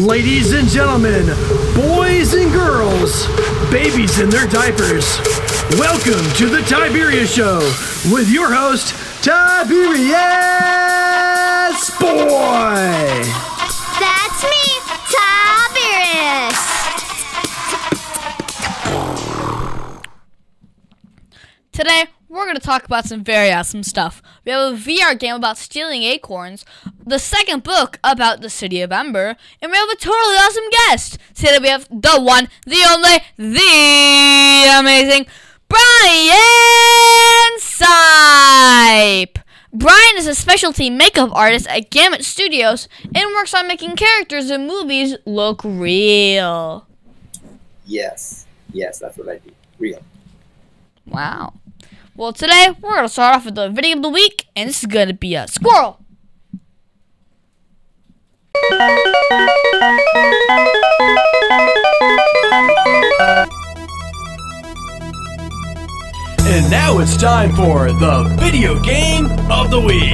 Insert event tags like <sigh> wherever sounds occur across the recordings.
Ladies and gentlemen, boys and girls, babies in their diapers, welcome to the Tiberius Show with your host, Tiberius Boy. Going to talk about some very awesome stuff. We have a VR game about stealing acorns, the second book about the city of Ember, and we have a totally awesome guest. Today we have the one, the only, the amazing Brian Sipe. Brian is a specialty makeup artist at Gamut Studios and works on making characters in movies look real. Yes. Yes, that's what I do. Real. Wow. Well, today we're going to start off with the video of the week, and this is going to be a squirrel. And now it's time for the video game of the week.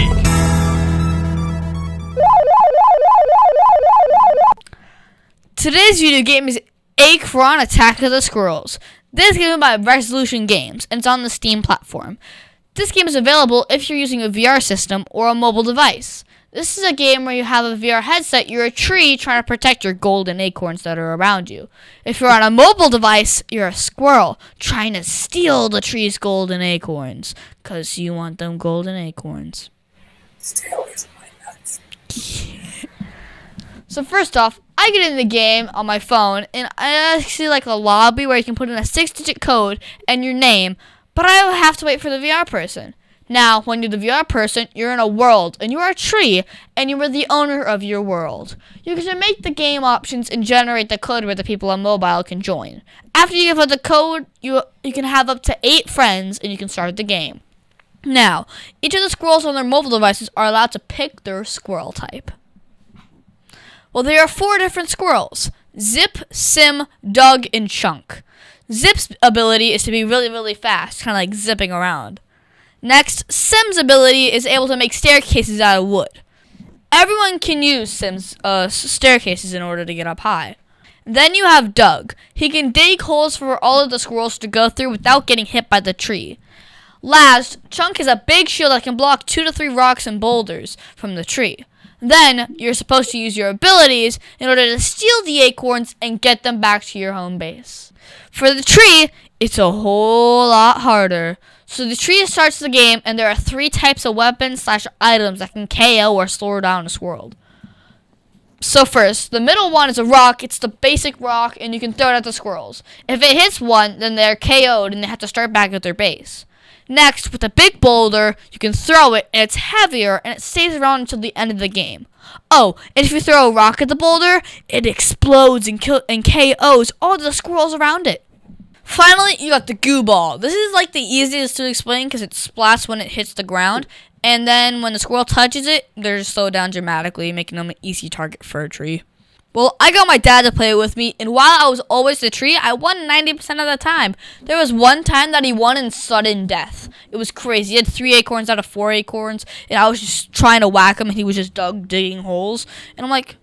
Today's video game is Acorn Attack of the Squirrels. This game is given by Resolution Games, and it's on the Steam platform. This game is available if you're using a VR system or a mobile device. This is a game where you have a VR headset, you're a tree trying to protect your golden acorns that are around you. If you're on a mobile device, you're a squirrel trying to steal the tree's golden acorns because you want them golden acorns. Stay away from my nuts. <laughs> So first off, I get in the game on my phone and I see like a lobby where you can put in a six digit code and your name, but I have to wait for the VR person. Now, when you're the VR person, you're in a world and you are a tree and you are the owner of your world. You can make the game options and generate the code where the people on mobile can join. After you give out the code, you you can have up to eight friends and you can start the game. Now, each of the squirrels on their mobile devices are allowed to pick their squirrel type. Well, there are four different squirrels Zip, Sim, Doug, and Chunk. Zip's ability is to be really, really fast, kind of like zipping around. Next, Sim's ability is able to make staircases out of wood. Everyone can use Sim's uh, staircases in order to get up high. Then you have Doug. He can dig holes for all of the squirrels to go through without getting hit by the tree. Last, Chunk is a big shield that can block two to three rocks and boulders from the tree. Then you're supposed to use your abilities in order to steal the acorns and get them back to your home base. For the tree, it's a whole lot harder. So the tree starts the game, and there are three types of weapons slash items that can KO or slow down a squirrel. So first, the middle one is a rock. It's the basic rock, and you can throw it at the squirrels. If it hits one, then they're KO'd and they have to start back at their base. Next, with a big boulder, you can throw it, and it's heavier, and it stays around until the end of the game. Oh, and if you throw a rock at the boulder, it explodes and, kill- and KOs all the squirrels around it. Finally, you got the goo ball. This is like the easiest to explain because it splats when it hits the ground, and then when the squirrel touches it, they're slowed down dramatically, making them an easy target for a tree. Well, I got my dad to play with me, and while I was always the tree, I won 90% of the time. There was one time that he won in sudden death. It was crazy. He had three acorns out of four acorns, and I was just trying to whack him, and he was just dug digging holes. And I'm like,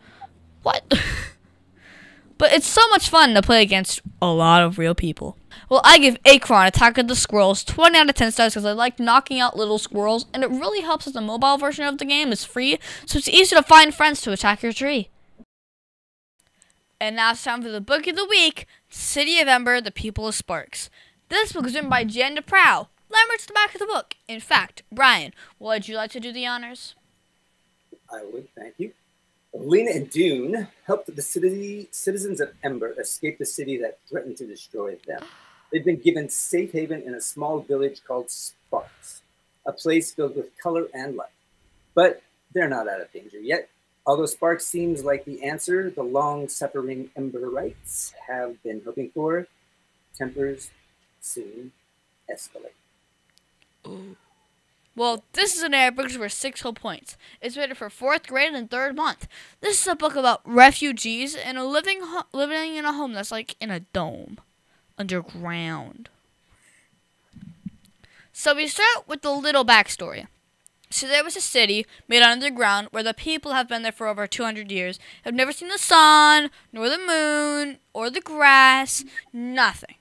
what? <laughs> but it's so much fun to play against a lot of real people. Well, I give Acorn Attack of the Squirrels 20 out of 10 stars because I like knocking out little squirrels, and it really helps that the mobile version of the game is free, so it's easy to find friends to attack your tree. And now it's time for the book of the week City of Ember, The People of Sparks. This book is written by Jen DuPrau. Remember, it's the back of the book. In fact, Brian, would you like to do the honors? I would, thank you. Lina and Doon helped the city, citizens of Ember escape the city that threatened to destroy them. They've been given safe haven in a small village called Sparks, a place filled with color and light. But they're not out of danger yet. Although Sparks seems like the answer the long suffering Emberites have been hoping for, tempers soon escalate. Well, this is an book for six whole points. It's rated for fourth grade and third month. This is a book about refugees and a living living in a home that's like in a dome, underground. So we start with the little backstory. So there was a city made underground where the people have been there for over 200 years, have never seen the sun, nor the moon, or the grass, nothing.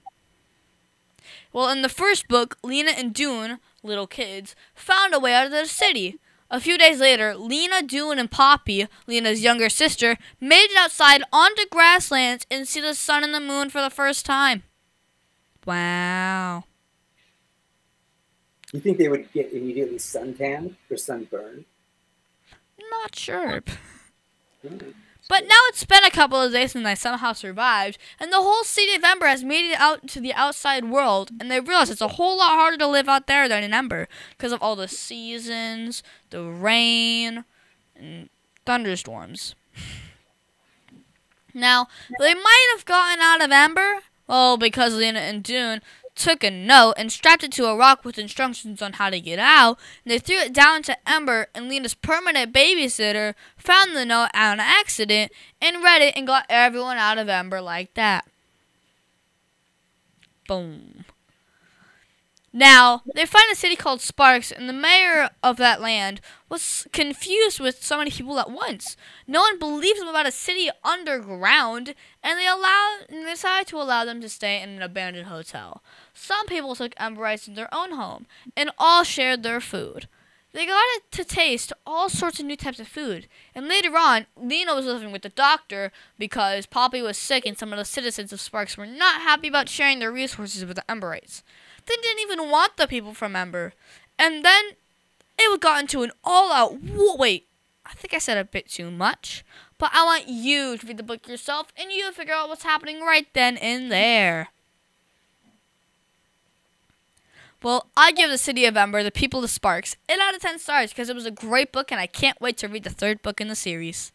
Well, in the first book, Lina and Doon, little kids, found a way out of the city. A few days later, Lina, Doon, and Poppy, Lina's younger sister, made it outside onto grasslands and see the sun and the moon for the first time. Wow. You think they would get immediately suntanned or sunburned? Not sure. But now it's been a couple of days and I somehow survived, and the whole city of Ember has made it out to the outside world, and they realize it's a whole lot harder to live out there than in Ember because of all the seasons, the rain, and thunderstorms. now, they might have gotten out of Ember, well, because Lina and Doon took a note and strapped it to a rock with instructions on how to get out. And they threw it down to Ember, and Lina's permanent babysitter found the note on accident and read it and got everyone out of Ember like that. Boom. Now, they find a city called Sparks, and the mayor of that land was confused with so many people at once. No one believes them about a city underground, and they allow and they decided to allow them to stay in an abandoned hotel. Some people took Emberites in their own home, and all shared their food. They got to taste all sorts of new types of food. And later on, Lina was living with the doctor because Poppy was sick and some of the citizens of Sparks were not happy about sharing their resources with the Emberites. They didn't even want the people from Ember. And then it would got into an all-out wait. I think I said a bit too much, but I want you to read the book yourself and you figure out what's happening right then and there. Well, I give The City of Ember, The People of Sparks, 8 out of 10 stars because it was a great book and I can't wait to read the third book in the series.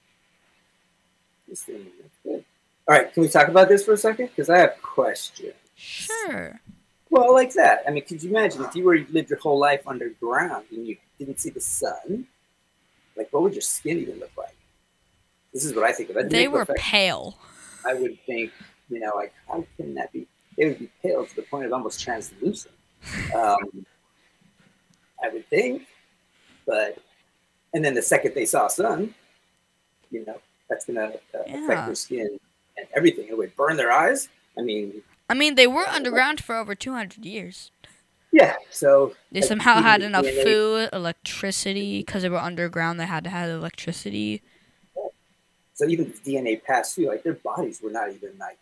This thing, that's good. All right, can we talk about this for a second? Because I have questions. Sure. Well, like that. I mean, could you imagine if you were lived your whole life underground and you didn't see the sun? Like, what would your skin even look like? This is what I think of. I'd They were perfect- pale. I would think, you know, like, how can that be? They would be pale to the point of almost translucent. Um, I would think, but and then the second they saw sun, you know, that's gonna uh, Yeah. affect their skin and everything. It would burn their eyes. I mean, I mean, they were underground for over 200 years. yeah. So They like, somehow had enough DNA food, electricity, because they were underground, they had to have electricity. So even if DNA passed through, like their bodies were not even like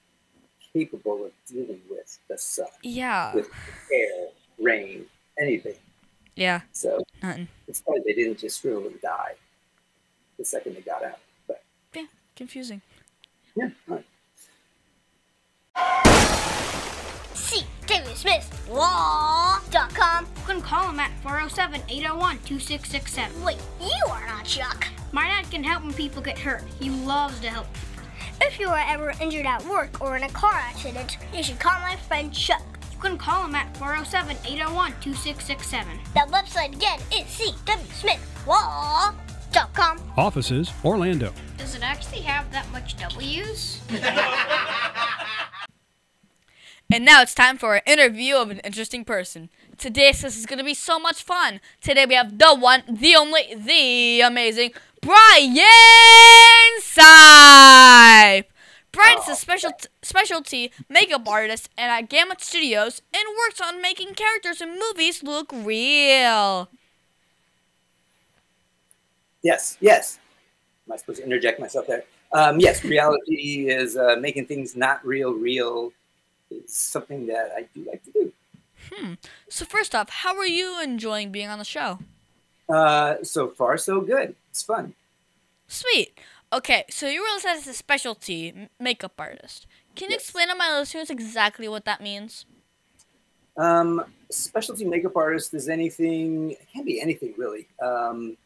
capable of dealing with the sun, Yeah. with air, rain, anything. Yeah, So nothing. it's probably they didn't just and die the second they got out. But Yeah, confusing. yeah, right. See David Smith Law.com. You can call him at 407 801 2667. Wait, you are not Chuck. My dad can help when people get hurt. He loves to help. If you are ever injured at work or in a car accident, you should call my friend Chuck. You can call him at 407 801 2667. That website again is cwsmithlaw.com. Offices, Orlando. Does it actually have that much W's? <laughs> And now it's time for an interview of an interesting person. Today, this is going to be so much fun. Today, we have the one, the only, the amazing Brian Sipe. Brian is a special specialty makeup artist and at Gamut Studios and works on making characters in movies look real. Yes, yes. Am I supposed to interject myself there? Um, yes, reality is uh, making things not real, real. It's something that I do like to do. So first off, how are you enjoying being on the show? Uh, so far, so good. It's fun. Sweet. Okay, so you were listed as a specialty makeup artist. Can you Yes. explain to my listeners exactly what that means? Um, specialty makeup artist is anything. It can be anything really. Um,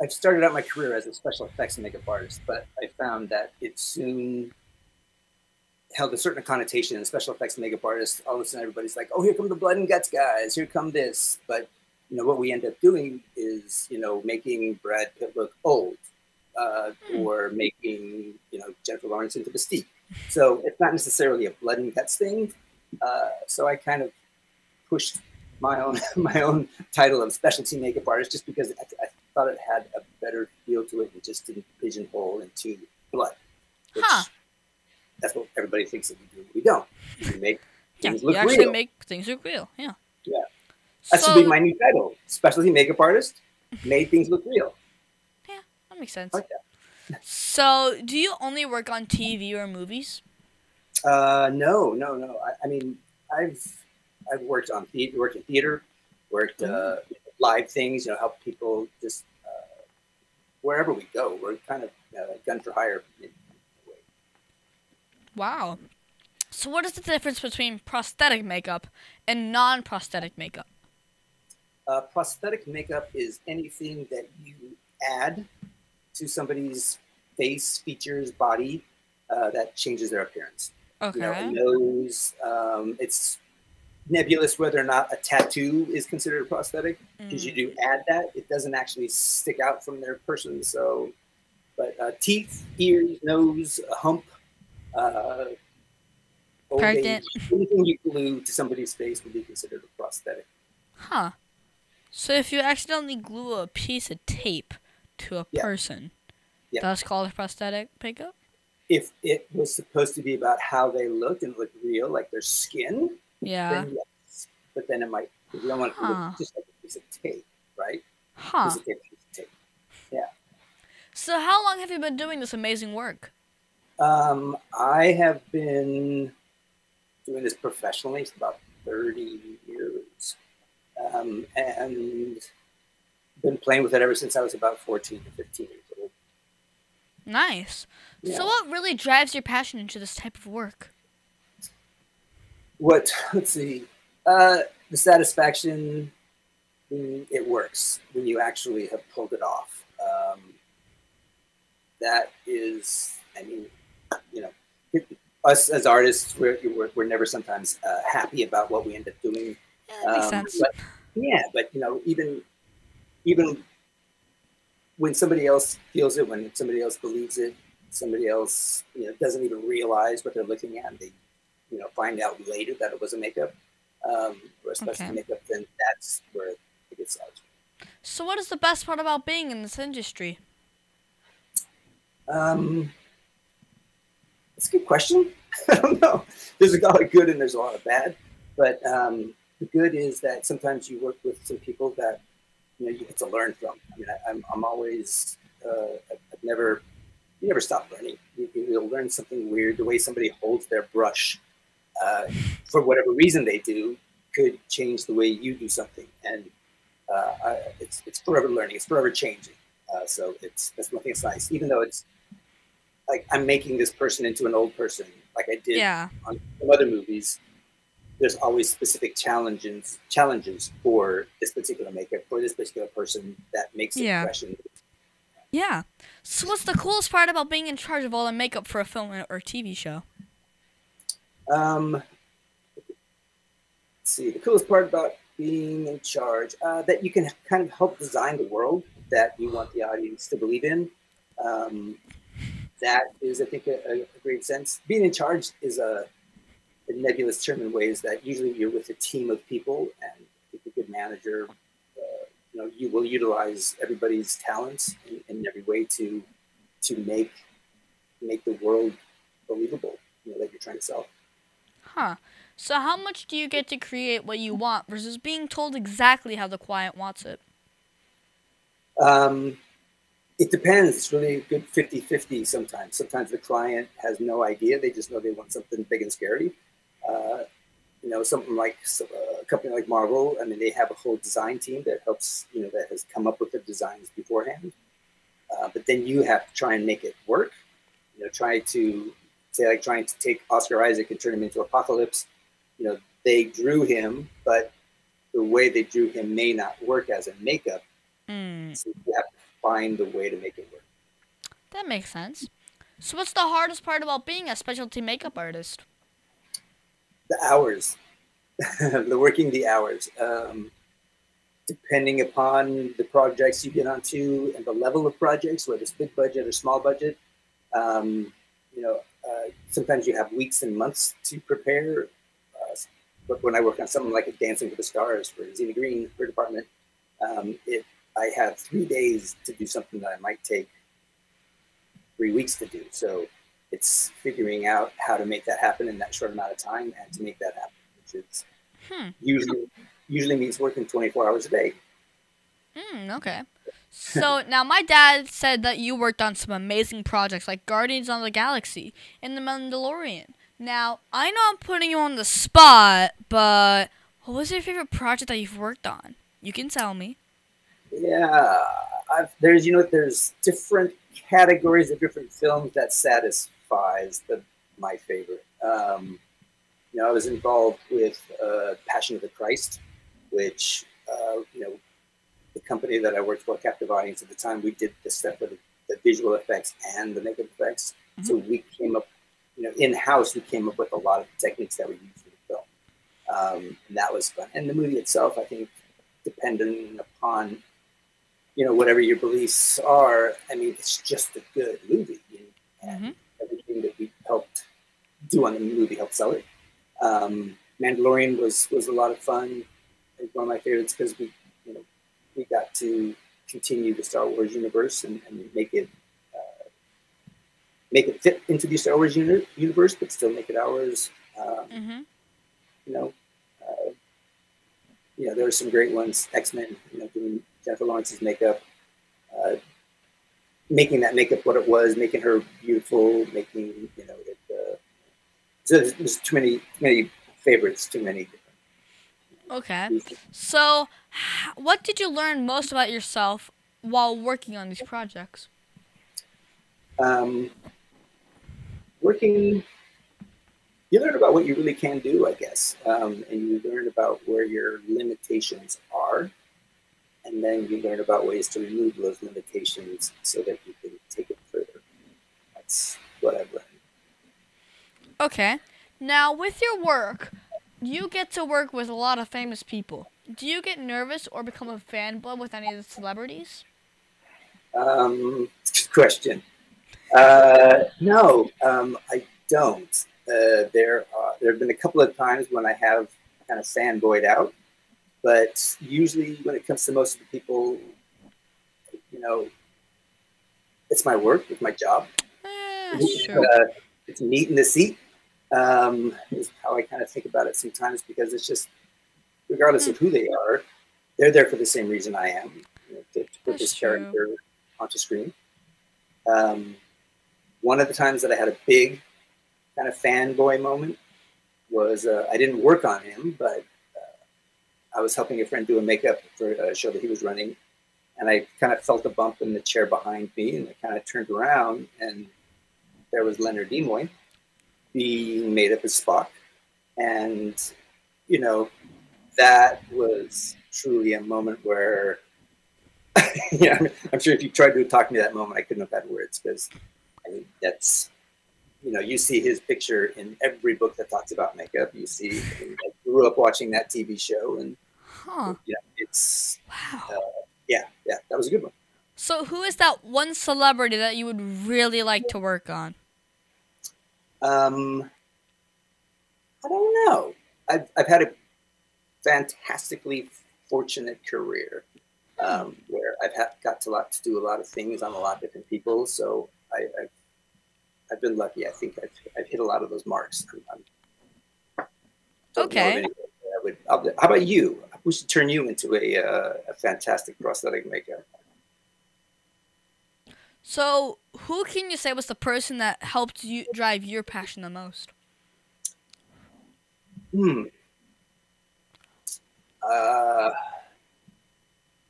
I've started out my career as a special effects makeup artist, but I found that it soon held a certain connotation. And special effects makeup artist, all of a sudden everybody's like, "Oh, here come the blood and guts guys. Here come this." But you know what we end up doing is you know making Brad Pitt look old, uh, or making you know Jennifer Lawrence into Mystique. So it's not necessarily a blood and guts thing. Uh, so I kind of pushed my own <laughs> my own title of specialty makeup artist just because I, I thought it had a better feel to it and just didn't pigeonhole into blood. Which Huh. That's what everybody thinks that we do. We don't. We make <laughs> Yeah, things you look actually real. make things look real. Yeah. Yeah. that So, should be my new title: specialty makeup artist. Made things look real. Yeah, that makes sense. Like that. So, do you only work on TV or movies? Uh, no, no, no. I, I mean, I've I've worked on theater, worked in theater, worked uh, live things. You know, help people just uh, wherever we go. We're kind of uh, gun for hire. In a way. Wow. So, what is the difference between prosthetic makeup and non-prosthetic makeup? Uh, prosthetic makeup is anything that you add to somebody's face, features, body uh, that changes their appearance. Okay. you know, nose. Um, it's nebulous whether or not a tattoo is considered a prosthetic because you Mm. do add that. It doesn't actually stick out from their person. So, but uh, teeth, ears, nose, a hump, uh, Perfect. age, anything you glue to somebody's face would be considered a prosthetic. Huh. So, if you accidentally glue a piece of tape to a Yeah. person, Yeah. that's called a prosthetic makeup? If it was supposed to be about how they look and look real, like their skin, Yeah. then yes. But then it might, if you don't want it to Huh. look just like a piece of tape, right? Huh. Piece of tape, piece of tape. So, how long have you been doing this amazing work? Um, I have been doing this professionally for about 30 years um, and been playing with it ever since I was about 14 to 15 years old. Nice. Yeah. So, what really drives your passion into this type of work? What, let's see, uh, the satisfaction it works, when you actually have pulled it off. Um, that is, I mean, you know, it- us as artists, we're, we're, we're never sometimes uh, happy about what we end up doing. Yeah, makes Um, sense. But, yeah, but you know, even even when somebody else feels it, when somebody else believes it, somebody else you know doesn't even realize what they're looking at, and they you know find out later that it was a makeup um, or a special Okay. makeup, then that's where it gets out. So, what is the best part about being in this industry? Um, that's a good question. <laughs> I don't know. There's a lot of good and there's a lot of bad, but um, the good is that sometimes you work with some people that you know you get to learn from. I mean, I, I'm I'm always uh, I've never you never stop learning. You, you'll learn something weird. The way somebody holds their brush, uh, for whatever reason they do, could change the way you do something, and uh, I, it's it's forever learning. It's forever changing. Uh, so it's that's one thing that's nice, even though it's like I'm making this person into an old person, like I did Yeah. on some other movies. There's always specific challenges challenges for this particular makeup for this particular person that makes it Yeah. and Yeah. So, what's the coolest part about being in charge of all the makeup for a film or TV show? Um, let's see, the coolest part about being in charge, uh, that you can kind of help design the world that you want the audience to believe in. Um, that is, I think, a, a great sense. Being in charge is a, a nebulous term in ways that usually you're with a team of people, and I think a good manager, uh, you know, you will utilize everybody's talents in, in every way to to make make the world believable. You know, that you're trying to sell. Huh. So, how much do you get to create what you want versus being told exactly how the client wants it? Um, it depends. It's really a good 50 50 sometimes. Sometimes the client has no idea. They just know they want something big and scary. Uh, you know, something like uh, a company like Marvel, I mean, they have a whole design team that helps, you know, that has come up with the designs beforehand. Uh, but then you have to try and make it work. You know, try to say, like, trying to take Oscar Isaac and turn him into Apocalypse. You know, they drew him, but the way they drew him may not work as a makeup. Mm, So you have to find a way to make it work. that makes sense. So, what's the hardest part about being a specialty makeup artist? The hours, <laughs> the working the hours, um, depending upon the projects you get onto and the level of projects, whether it's big budget or small budget. Um, you know, uh, sometimes you have weeks and months to prepare. Uh, but when I work on something like a Dancing with the Stars for Zena Green, her department, um, it I have three days to do something that I might take three weeks to do. So it's figuring out how to make that happen in that short amount of time and to make that happen, which is Hmm. usually usually means working 24 hours a day. Hmm, okay. So <laughs> now my dad said that you worked on some amazing projects like Guardians of the Galaxy and The Mandalorian. Now I know I'm putting you on the spot, but what was your favorite project that you've worked on? You can tell me. Yeah, I've, there's you know there's different categories of different films that satisfies the my favorite. Um, you know, I was involved with uh, Passion of the Christ, which uh, you know the company that I worked for, Captive Audience at the time, we did the stuff for the, the visual effects and the makeup effects. So we came up, you know, in house, we came up with a lot of techniques that we used for the film. Um, and that was fun. And the movie itself, I think, depending upon, you know, whatever your beliefs are, I mean, it's just a good movie. And Mhm. everything that we helped do on the movie helped sell it. Um, Mandalorian was was a lot of fun. It's one of my favorites because we, you know, we got to continue the Star Wars universe and, and make it uh, make it fit into the Star Wars uni- universe, but still make it ours. Um, Mm-hmm. you know, uh, you know, there are some great ones. X Men, you know, doing Jennifer Lawrence's makeup, uh, making that makeup what it was, making her beautiful, making you know it. Uh, so there's, there's too many, too many favorites, too many. Okay. So, h- what did you learn most about yourself while working on these projects? um, working you learn about what you really can do i guess um, and you learn about where your limitations are and then you learn about ways to remove those limitations so that you can take it further that's what i've learned Okay. Now, with your work, you get to work with a lot of famous people. Do you get nervous or become a fanboy with any of the celebrities? um, good question uh, no um, i don't uh, there are, there have been a couple of times when i have kind of fanboyed out but usually when it comes to most of the people you know it's my work it's my job that's true. uh, it's meat in the seat um, is how i kind of think about it sometimes because it's just regardless of who they are they're there for the same reason i am you know, to, to put That's this true. character onto screen um, one of the times that i had a big kind of fanboy moment was uh, i didn't work on him but i was helping a friend do a makeup for a show that he was running and i kind of felt a bump in the chair behind me and i kind of turned around and there was leonard nimoy being made up as spock. And you know that was truly a moment where <laughs> yeah i'm sure if you tried to talk me that moment i couldn't have had words because i mean that's you know you see his picture in every book that talks about makeup. You see i grew up watching that tv show and Huh. yeah it's Wow. yeah yeah that was a good one So, who is that one celebrity that you would really like to work on? Um, I don't know. I've, I've had a fantastically fortunate career um, where I've had, got to lot to do a lot of things on a lot of different people. So I, I've, I've been lucky. I think I've, I've hit a lot of those marks. I'm, I'm, don't know of Okay. I would, I'll- how about you? We should turn you into a, uh, a fantastic prosthetic maker. So, who can you say was the person that helped you drive your passion the most? Hmm. Uh,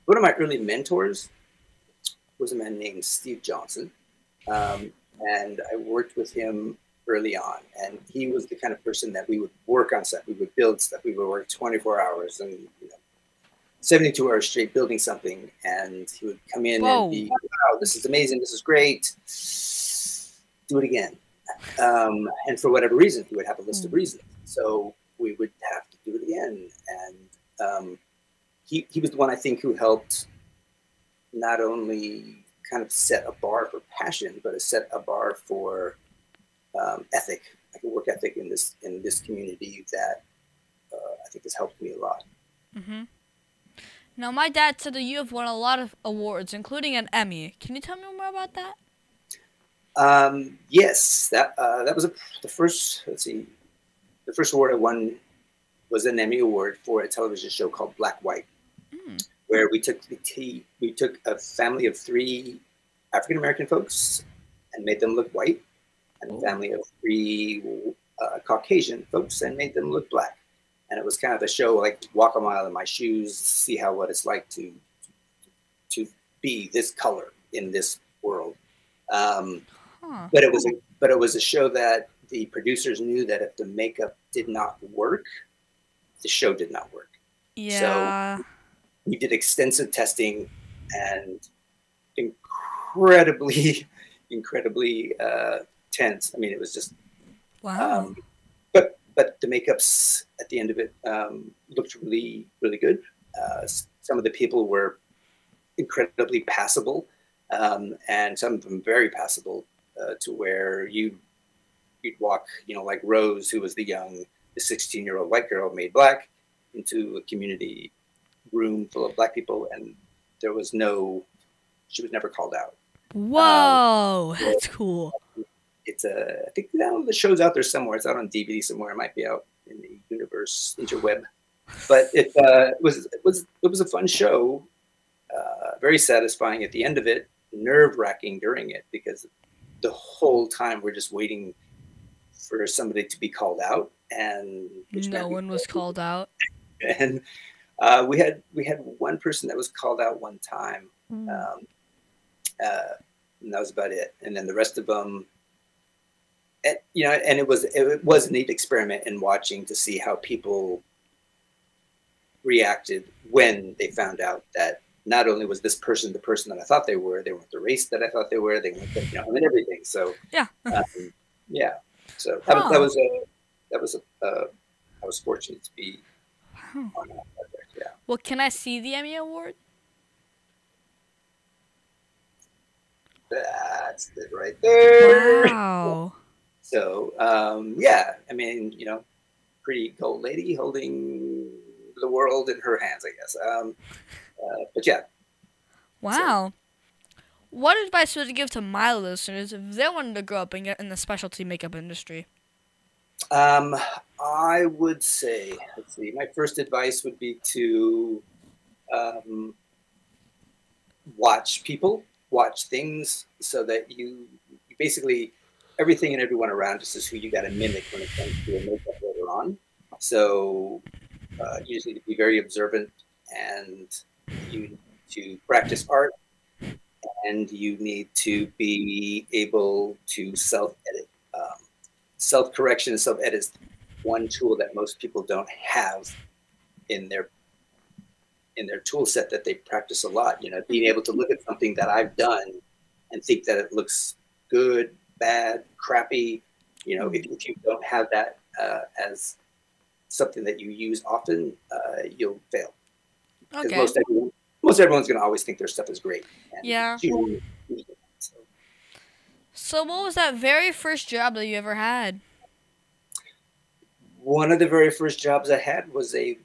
one of my early mentors was a man named Steve Johnson, um, and I worked with him early on. And he was the kind of person that we would work on stuff, we would build stuff, we would work 24 hours and you know, 72 hours straight building something. And he would come in Whoa. and be, "Wow, this is amazing, this is great. Do it again." Um, and for whatever reason, he would have a list of reasons. So we would have to do it again. And um, he, he was the one I think who helped not only kind of set a bar for passion, but set a bar for um, ethic, like a work ethic in this in this community that uh, think has helped me a lot. Mm-hmm. Now, my dad said that you have won a lot of awards, including an Emmy. Can you tell me more about that? Um, yes, that uh, that was a, the first. Let's see, the first award I won was an Emmy award for a television show called Black White, Mm. where we took we took a family of three African American folks and made them look white, and a family of three uh, Caucasian folks and made them look black. And it was kind of a show like walk a mile in my shoes, see how what it's like to to be this color in this world. Um, Huh. but it was a but it was a show that the producers knew that if the makeup did not work, the show did not work. Yeah. So We did extensive testing and incredibly, <laughs> incredibly uh, tense. I mean, it was just. wow. Um, but but the makeups at the end of it um, looked really really good. Uh, some of the people were incredibly passable, um, and some of them very passable uh, to where you you'd walk, you know, like Rose, who was the young, the 16 year old white girl made black, into a community room full of black people, and there was no, she was never called out. Whoa, that's cool. It's a, I think now the show's out there somewhere. It's out on DVD somewhere. It might be out in the universe interweb, but it uh, was it was it was a fun show, uh, very satisfying at the end of it, nerve wracking during it because the whole time we're just waiting for somebody to be called out, and No one was called out. <laughs> and uh, we had we had one person that was called out one time, Mm. um, uh, and that was about it. And then the rest of them, you know, and it was it was a neat experiment in watching to see how people reacted when they found out that not only was this person the person that I thought they were, they weren't the race that I thought they were, they weren't, the, you know, I mean everything. So Yeah. <laughs> um, yeah. So that, that was a that was a uh, I was fortunate to be on that project. Yeah. Well, can I see the Emmy Award? That's it right there. Wow. So um, yeah, I mean, you know, pretty gold lady holding the world in her hands, I guess. Um, uh, but yeah, Wow. What advice would you give to my listeners if they wanted to grow up and get in the specialty makeup industry? um, I would say, let's see, my first advice would be to um, watch people, watch things, so that you, you basically everything and everyone around us is who you got to mimic when it comes to your makeup later on. So uh, you just need to be very observant, and you need to practice art, and you need to be able to self-edit. Um, self-correction and self-edit is one tool that most people don't have in their in their tool set that they practice a lot. You know, being able to look at something that I've done and think that it looks good, bad, crappy. You know, if, if you don't have that uh, as something that you use often, uh, you'll fail. Because Okay. most everyone, most everyone's going to always think their stuff is great. Yeah. so, So, what was that very first job that you ever had? one of the very first jobs I had was a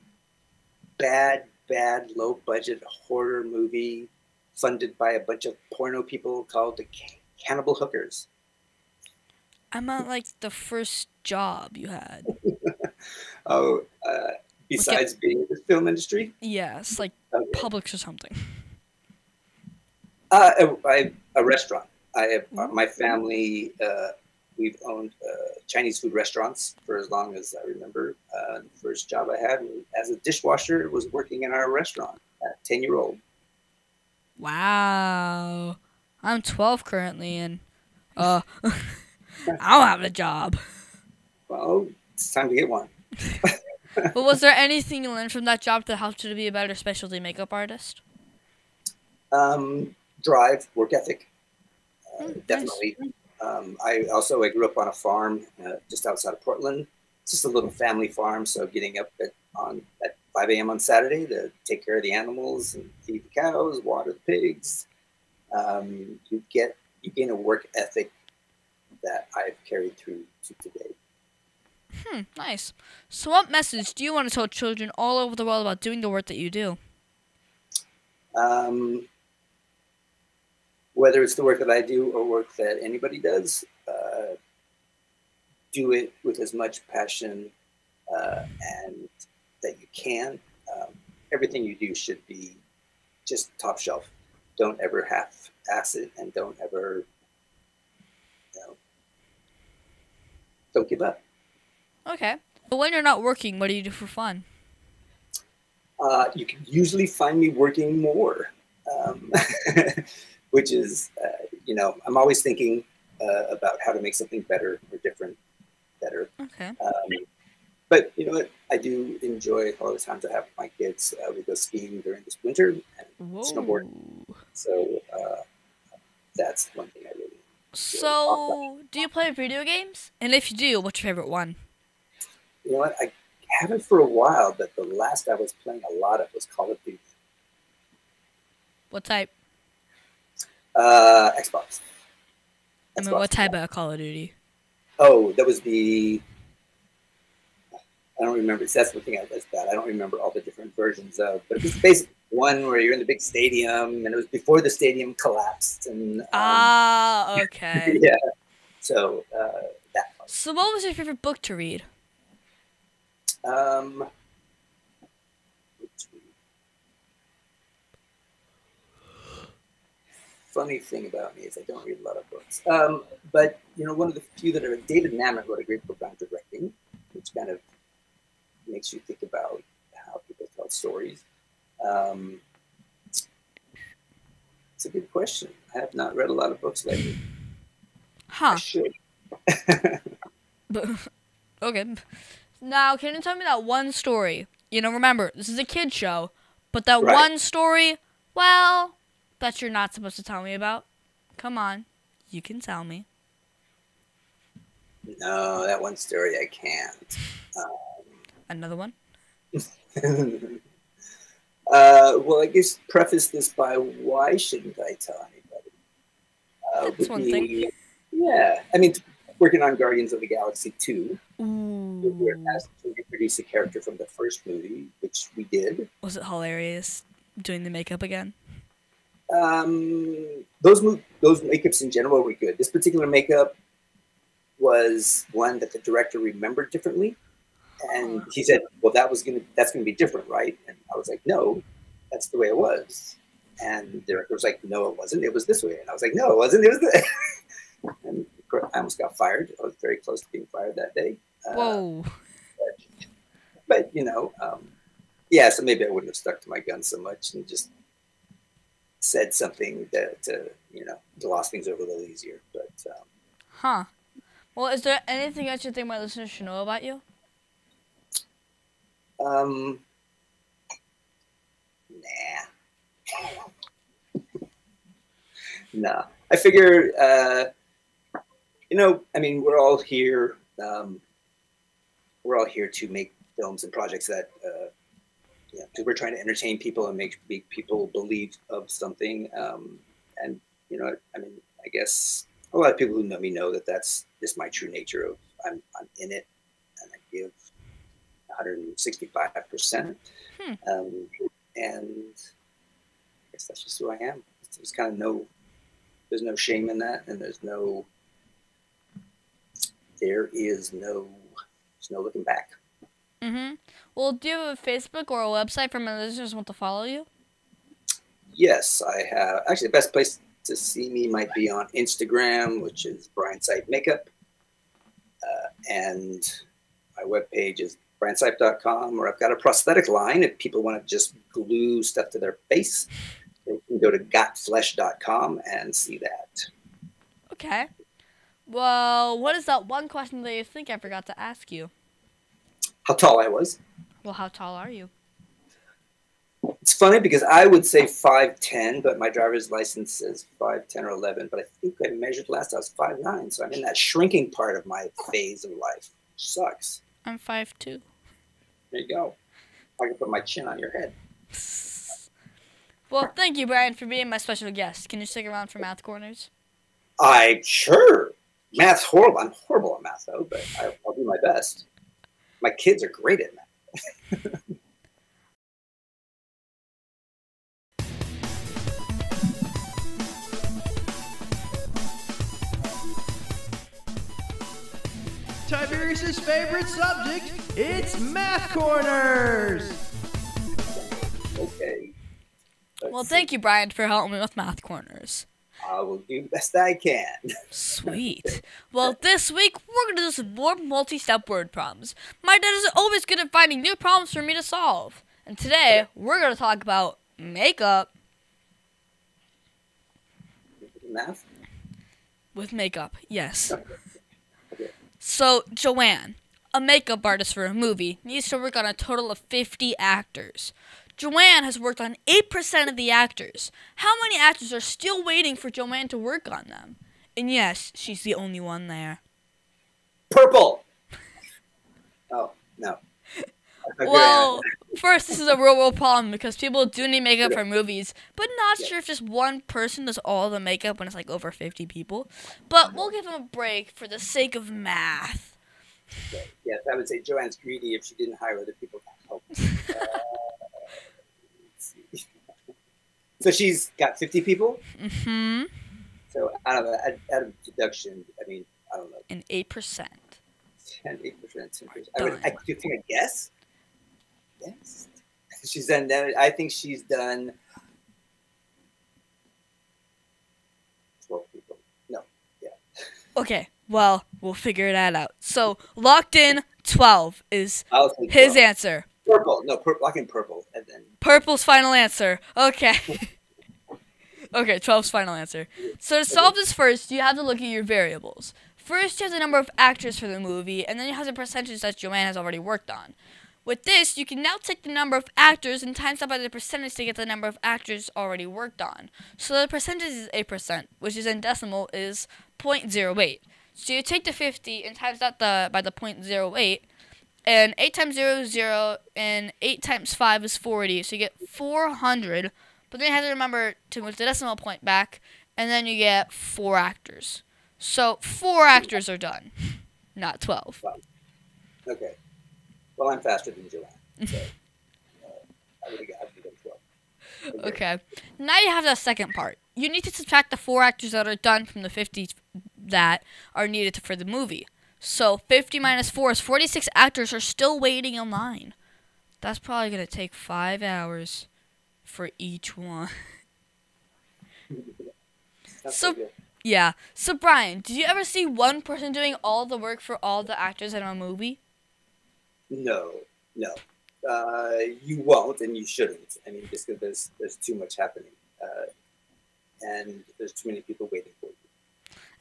bad, bad, low budget horror movie funded by a bunch of porno people called the Cannibal Hookers. I meant like the first job you had. <laughs> Oh, uh, besides being in the film industry, Yes, like okay. Publix or something. uh, a, I, a restaurant. I have uh, Ooh. my family. Uh, we've owned uh, Chinese food restaurants for as long as I remember. Uh, the first job I had as a dishwasher was working in our restaurant at ten year old. Wow. I'm 12 currently, and uh, <laughs> <laughs> I don't have a job. Well, it's time to get one. <laughs> <laughs> But was there anything you learned from that job that helped you to be a better specialty makeup artist? Um, drive, work ethic, uh, Mm, nice. definitely. Um, I also I grew up on a farm uh, just outside of Portland. It's just a little family farm, so getting up at on at 5 a.m. on Saturday to take care of the animals and feed the cows, water the pigs. Um, you get you gain a work ethic that I've carried through to today. Hmm, nice. So, what message do you want to tell children all over the world about doing the work that you do? Um, whether it's the work that I do or work that anybody does, uh, do it with as much passion uh, and that you can. Um, everything you do should be just top shelf. Don't ever half ass it and don't ever, you know, don't give up. Okay. But when you're not working, what do you do for fun? Uh, you can usually find me working more, um, <laughs> which is, uh, you know, I'm always thinking uh, about how to make something better or different, better. Okay. Um, but you know what? I do enjoy all the times I have with my kids. Uh, we go skiing during this winter and snowboard. So uh, that's one thing I really. So, do you play video games? And if you do, what's your favorite one? You know what? I haven't for a while, but the last I was playing a lot of was Call of Duty. What type? Uh, Xbox. I mean, what type of Call of Duty? Oh, that was the. I don't remember. That's the thing I was bad. I don't remember all the different versions of, but it was basically one where you're in the big stadium, and it was before the stadium collapsed, and um, Ah, <laughs> okay. yeah. So uh, that one. So, what was your favorite book to read? Um, funny thing about me is I don't read a lot of books. Um, but you know, one of the few that are David Mamet wrote a great book on directing, which kind of makes you think about how people tell stories. Um, it's a good question. I have not read a lot of books lately. I Huh. should. <laughs> But, okay. Now, can you tell me that one story? You know, remember, this is a kid show, but that Right. one story, well, that you're not supposed to tell me about. Come on. You can tell me. No, that one story I can't. Another one? <laughs> uh, well, I guess preface this by why shouldn't I tell anybody? Uh, That's one be- thing. Yeah, I mean, working on Guardians of the Galaxy 2, we were asked to reproduce a character from the first movie, which we did. Was it hilarious doing the makeup again? Um, those mo- those makeups in general were good. This particular makeup was one that the director remembered differently, and he said, "Well, that was gonna that's gonna be different, right?" And I was like, "No, that's the way it was." And the director was like, "No, it wasn't. It was this way." And I was like, "No, it wasn't. It was this." <laughs> and I almost got fired. I was very close to being fired that day. Uh, Whoa. but you know, um, yeah. So maybe I wouldn't have stuck to my guns so much and just said something that uh, you know gloss things over a little easier. But um, Huh. Well, is there anything else you think my listeners should know about you? Um, nah, nah. I figure, uh, you know, I mean, we're all here. Um, we're all here to make films and projects that. Uh, yeah, we're trying to entertain people and make, make people believe of something. Um, and you know, I mean, I guess a lot of people who know me know that that's just my true nature. Of I'm I'm in it, and I give 165 percent. Hmm. Um, and I guess that's just who I am. There's kind of no, there's no shame in that, and there's no, there is no, there's no looking back. Mm-hmm. Well, do you have a Facebook or a website for my listeners who want to follow you? Yes, I have. Actually, the best place to see me might be on Instagram, which is Brian Sipe Makeup. Uh, and my webpage is briansipe.com, or I've got a prosthetic line if people want to just glue stuff to their face. They can go to gotflesh.com and see that. Okay. Well, what is that one question that you think I forgot to ask you? How tall I was. Well, how tall are you? It's funny because I would say 5'10, but my driver's license says 5'10 or 11. But I think I measured last, I was 5'9. So I'm in that shrinking part of my phase of life. Sucks. I'm five two. There you go. I can put my chin on your head. Well, thank you, Brian, for being my special guest. Can you stick around for math corners? I sure. Math's horrible. I'm horrible at math, though, but I, I'll do my best. My kids are great at math. <laughs> Tiberius' favorite subject, it's Math Corners! Okay. Let's Well, see. thank you, Brian, for helping me with math corners. I will do the best I can. Sweet. <laughs> Well, this week we're gonna do some more multi-step word problems. My dad is always good at finding new problems for me to solve. And today we're gonna talk about makeup Math? with makeup. Yes. So Joanne, a makeup artist for a movie, needs to work on a total of 50 actors. Joanne has worked on 8% of the actors. How many actors are still waiting for Joanne to work on them? And yes, she's the only one there. Purple! <laughs> Oh, no. Okay, Well, first, this is a real world problem because people do need makeup for movies, but not Yeah. sure if just one person does all the makeup when it's like over 50 people. But we'll give them a break for the sake of math. Yes, I would say Joanne's greedy if she didn't hire other people to help. Uh, <laughs> so she's got 50 people. hmm. So out of out out of deduction, I mean, I don't know, And 8%. 10, 8 percent, 10 percent. I would, I a guess. Yes, she's done that. I think she's done 12 people. No, yeah. Okay, well, we'll figure that out. So, locked in 12 is his 12. answer. purple. No, purple. Like in purple, and then Purple's final answer. Okay. <laughs> okay, 12's final answer. So to solve this first, you have to look at your variables. First, you have the number of actors for the movie, and then you have the percentage that Joanne has already worked on. With this, you can now take the number of actors and times that by the percentage to get the number of actors already worked on. So the percentage is 8%, which is in decimal is 0.08. So you take the 50 and times that the by the 0.08, and 8 times 0 is 0, and 8 times 5 is 40, so you get 400. But then you have to remember to move the decimal point back, and then you get 4 actors. So 4 actors are done, not 12. okay. Well, I'm faster than Joanne, so <laughs> uh, I would have got I would've done 12. Okay. Now you have the second part. You need to subtract the 4 actors that are done from the 50 that are needed for the movie. So 50 minus 4 is 46 actors are still waiting in line. That's probably going to take 5 hours for each one. <laughs> So- Yeah. So Brian, did you ever see one person doing all the work for all the actors in a movie? No, no. Uh, you won't, and you shouldn't. I mean, just because there's there's too much happening, uh, and there's too many people waiting for you.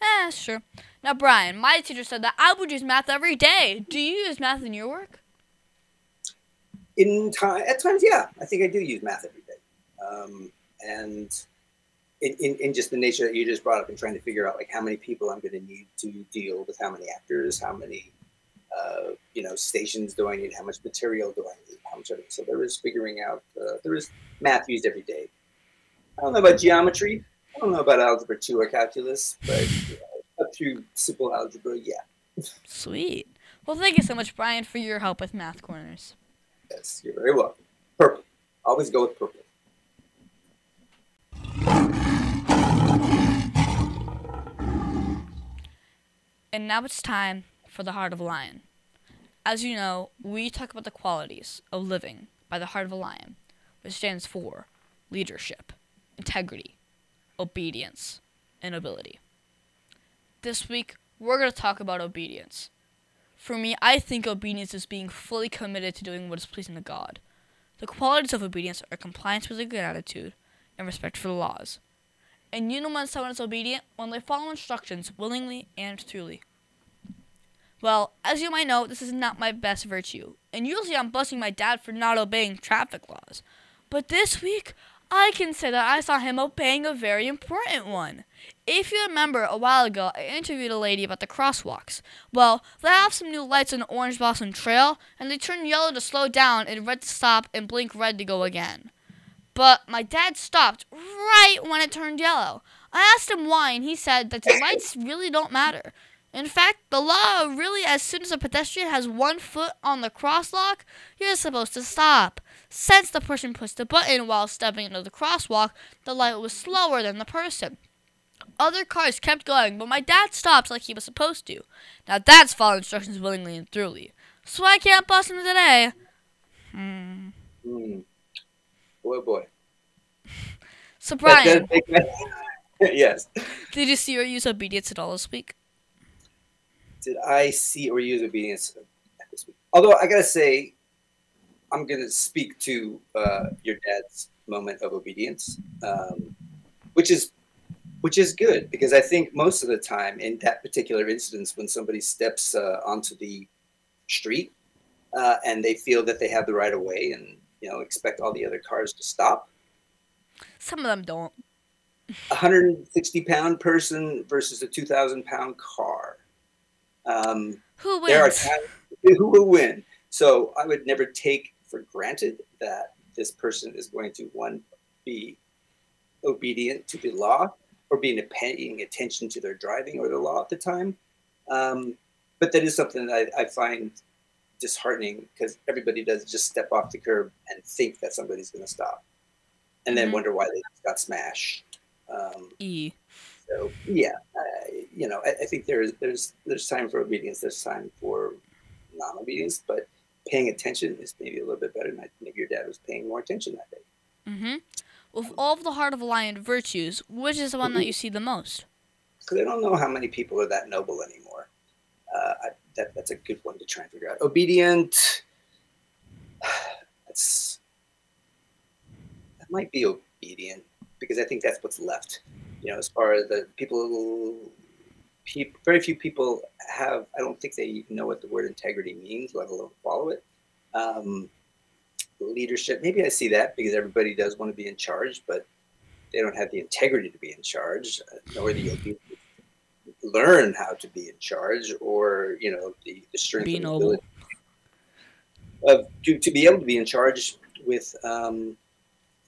Eh, sure. Now Brian, my teacher said that I would use math every day. Do you use math in your work? In time, at times, yeah, I think I do use math every day, um, and in, in, in just the nature that you just brought up and trying to figure out like how many people I'm going to need to deal with, how many actors, how many uh, you know stations do I need, how much material do I need, how much of it. So there is figuring out. Uh, there is math used every day. I don't know about geometry. I don't know about algebra two or calculus, but uh, up through simple algebra, yeah. Sweet. Well, thank you so much, Brian, for your help with Math Corners. Yes, you're very welcome. Purple. Always go with purple. And now it's time for the Heart of a Lion. As you know, we talk about the qualities of living by the Heart of a Lion, which stands for leadership, integrity, obedience, and ability. This week, we're going to talk about obedience. For me, I think obedience is being fully committed to doing what is pleasing to God. The qualities of obedience are compliance with a good attitude and respect for the laws. And you know when someone is obedient? When they follow instructions willingly and truly. Well, as you might know, this is not my best virtue, and usually I'm busting my dad for not obeying traffic laws. But this week, I can say that I saw him obeying a very important one. If you remember, a while ago, I interviewed a lady about the crosswalks. Well, they have some new lights on the Orange Blossom Trail, and they turn yellow to slow down and red to stop and blink red to go again. But my dad stopped right when it turned yellow. I asked him why, and he said that the lights really don't matter. In fact, the law really, as soon as a pedestrian has one foot on the crosswalk, you're supposed to stop. Since the person pushed the button while stepping into the crosswalk, the light was slower than the person. Other cars kept going, but my dad stopped like he was supposed to. Now that's following instructions willingly and thoroughly. So I can't bust him today. Hmm. Hmm. Boy, boy. So Brian, does make me- yes. did you see or use obedience at all this week? Did I see or use obedience this week? Although I gotta say, I'm gonna speak to uh, your dad's moment of obedience, um, which is which is good because I think most of the time in that particular instance, when somebody steps uh, onto the street uh, and they feel that they have the right of way and you know expect all the other cars to stop, Some of them don't. a 160 pound person versus a 2,000 pound car. Um, Who there are wins? times who will win. So I would never take for granted that this person is going to one be obedient to the law or being paying attention to their driving or the law at the time. Um, but that is something that I, I find disheartening because everybody does just step off the curb and think that somebody's going to stop, and then Mhm. wonder why they got smashed. Um, E. so yeah, I, you know, I, I think there's there's there's time for obedience. There's time for non-obedience, but paying attention is maybe a little bit better. And I think your dad was paying more attention that day. Mm-hmm. With all of the heart of a lion virtues, which is the one that you see the most? Because I don't know how many people are that noble anymore. Uh, I, that that's a good one to try and figure out. Obedient. <sighs> That's that might be obedient because I think that's what's left. You know, as far as the people, peop, very few people have. I don't think they even know what the word integrity means, let alone follow it. Um, leadership. Maybe I see that because everybody does want to be in charge, but they don't have the integrity to be in charge, uh, nor the obedience to learn how to be in charge, or you know the, the strength Be and noble. ability of to, to be able to be in charge with um,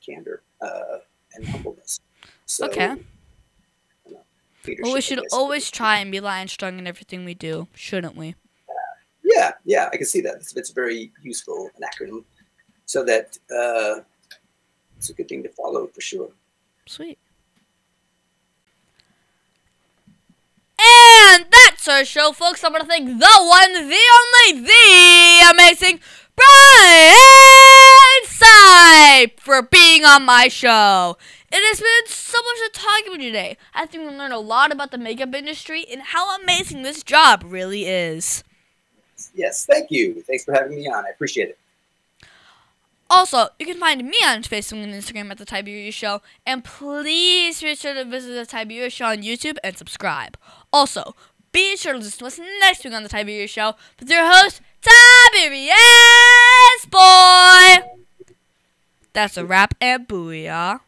candor uh, and humbleness. So, Okay. Know, Well, we should always try and be lion strong in everything we do, shouldn't we? Yeah, yeah, I can see that. It's, it's very useful an acronym, so that uh, it's a good thing to follow for sure. Sweet. And that's our show, folks. I want to thank the one, the only, the amazing Brian Sipe for being on my show. It has been so much to talk about today. I think we learned a lot about the makeup industry and how amazing this job really is. Yes, thank you. Thanks for having me on. I appreciate it. Also, you can find me on Facebook and Instagram at The Tiberius Show. And please be sure to visit The Tiberius Show on YouTube and subscribe. Also, be sure to listen to us next week on The Tiberius Show with your host, Tiberius Boy. That's a wrap and booyah.